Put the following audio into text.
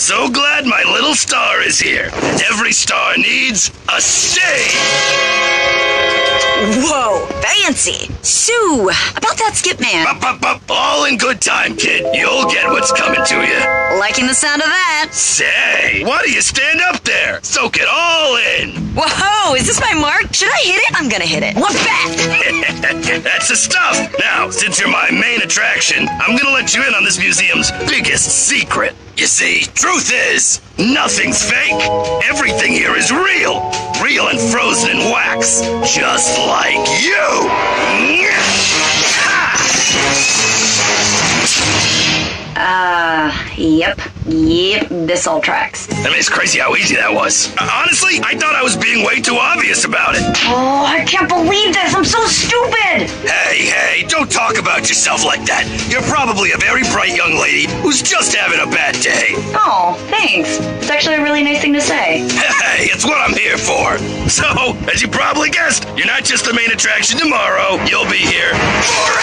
So glad my little star is here. Every star needs a stage. Whoa, fancy. Sue, about that skip man. Up, up, up. All in good time, kid. You'll get what's coming to you. Liking the sound of that. Say, why do you stand up there? Soak it all in. Whoa, Oh, is this my mark? Should I hit it? I'm gonna hit it. What back? That's the stuff. Now, since you're my main attraction, I'm gonna let you in on this museum's biggest secret. You see, truth is, nothing's fake. Everything here is real. Real and frozen in wax. Just like you. Yep. Yep, this all tracks. I mean, it's crazy how easy that was. Uh, honestly, I thought I was being way too obvious about it. Oh, I can't believe this. I'm so stupid. Hey, hey, don't talk about yourself like that. You're probably a very bright young lady who's just having a bad day. Oh, thanks. It's actually a really nice thing to say. Hey, it's what I'm here for. So, as you probably guessed, you're not just the main attraction tomorrow, you'll be here forever.